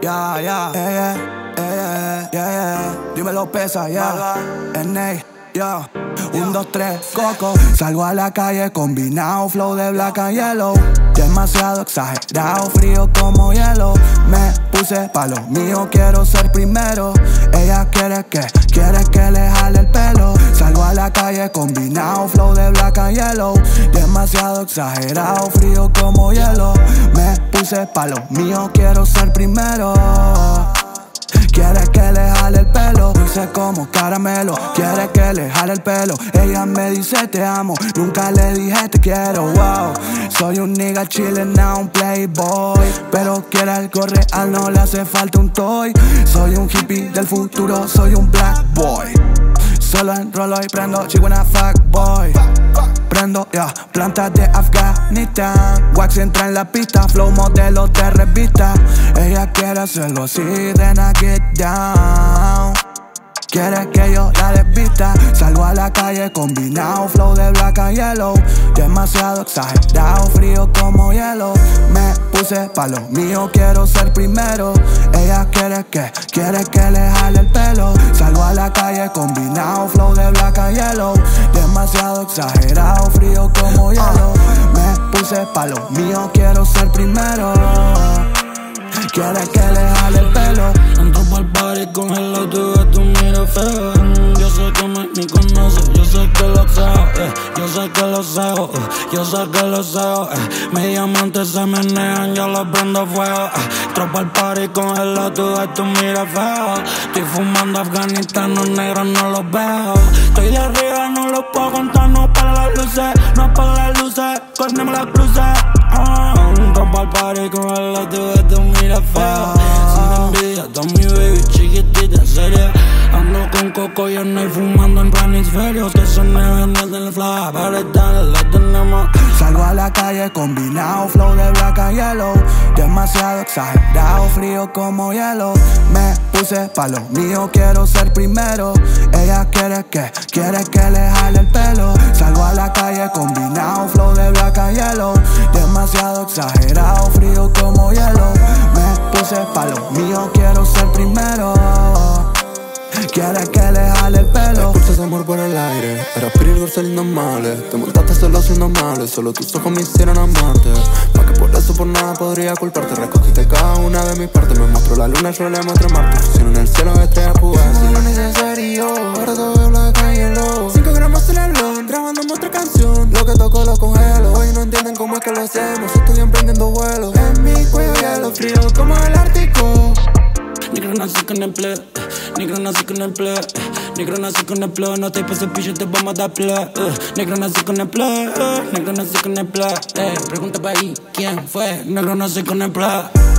Ya, ya, yeah, yeah, yeah, yeah, Dímelo pesa, ya. Yeah. yo. Un, dos, tres, coco. Salgo a la calle combinado, flow de black and yellow. Demasiado exagerado, frío como hielo. Me puse pa' lo mío, quiero ser primero. Ella quiere que, quiere que le jale el pelo. Salgo a la calle combinado, flow de black and yellow. Demasiado exagerado, frío como hielo. Me puse pa' lo mío, quiero ser primero. Quiere que le jale el pelo, dulce como caramelo. Quiere que le jale el pelo. Ella me dice te amo, nunca le dije te quiero. Wow, soy un nigga chillin' now, un playboy. Pero quiere algo real, no le hace falta un toy. Soy un hippie del futuro, soy un black boy. Solo enrolo y prendo, chihuahua fuck boy prendo, plantas de Afganistán. Wax entra en la pista, flow modelo de revista. Ella quiere hacerlo así, then I get down. Quiere que yo la despista Salgo a la calle combinado Flow de black and yellow. Demasiado exagerado Frío como hielo. Me puse pa' lo mío Quiero ser primero. Ella quiere que, quiere que le jale el pelo. Salgo a la calle combinado Flow de black and yellow. Demasiado exagerado Frío como hielo. Me puse pa' lo mío Quiero ser primero. Quiere que le jale el pelo sé que lo sé, eh. yo sé que lo sé eh. Mis diamantes se menean, yo los prendo fuego eh. Entro pa'l party con el auto y tú mira feo Estoy fumando Afganistán, los negros no los veo Estoy de arriba, no los puedo contar, no para las luces No apaga las luces, corremos las cruces uh, Entro pa'l party con el auto y tú mira feo Baby chiquitita, seria Ando con coco y fumando en Que se fly, para la tenemos. Salgo a la calle combinado, flow de black and yellow. Demasiado exagerado, frío como hielo. Me puse pa' lo mío, quiero ser primero. Ella quiere que, quiere que le jale el pelo. Salgo a la calle combinado, flow de black and yellow. Demasiado exagerado, frío como hielo. Me puse pa' lo mío, quiero ser primero. Quiere que le jale el pelo. Pulsas amor por el aire Era peligroso y normales Te montaste solo siendo males Solo tus ojos me hicieron amarte Pa' que por eso por nada podría culparte. Recogiste cada una de mis partes Me mostró la luna, yo le muestro Marte. Pusieron en el cielo estrellas fugaces No lo necesario. Ahora todo es black and yellow 5 gramos de alón Grabando nuestra canción. Lo que toco lo congelo. Hoy no entienden cómo es que lo hacemos Negro nací con el play, negro nací con el play, negro nací con el play, no te pases pillo, te vamos a dar play. Negro nací con el play, negro nací con el play, eh, pregunta pa' ahí, ¿quién fue? Negro nací con el play.